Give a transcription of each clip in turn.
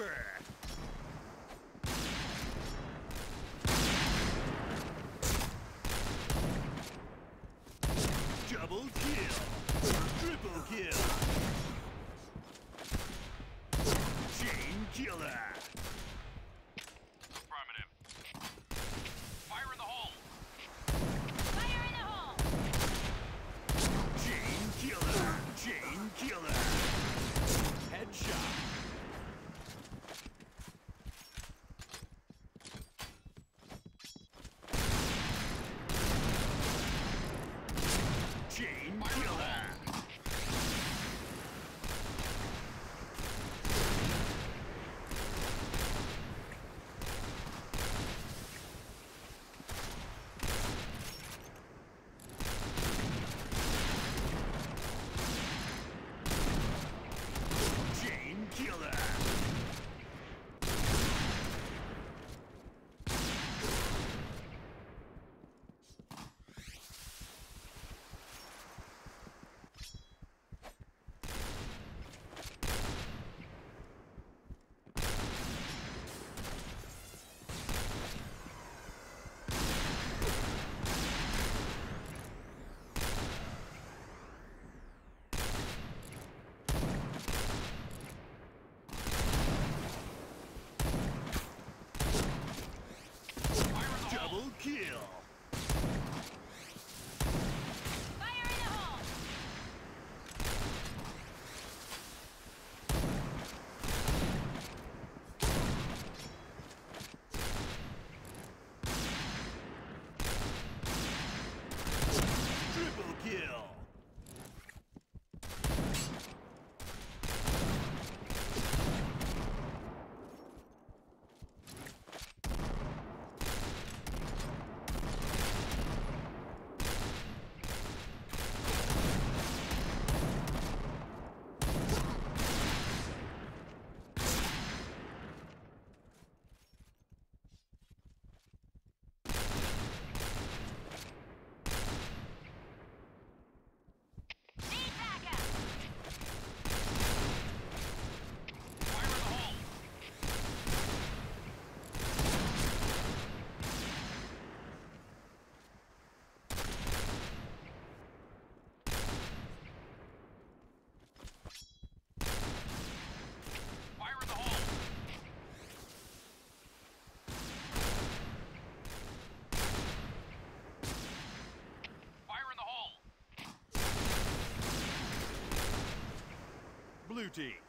Sniper! Double kill! Triple kill! Chain killer!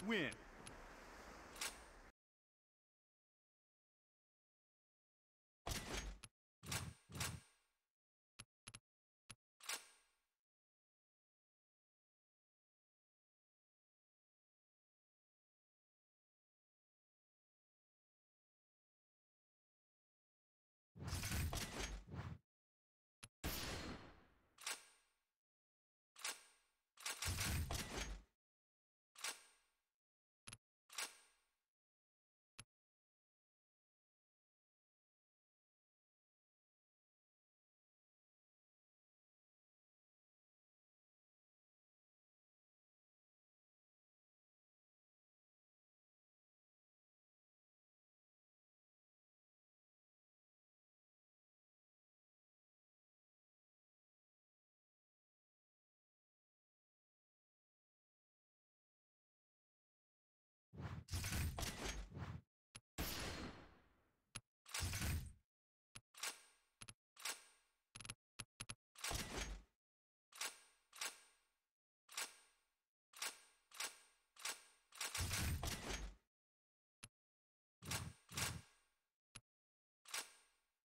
Win.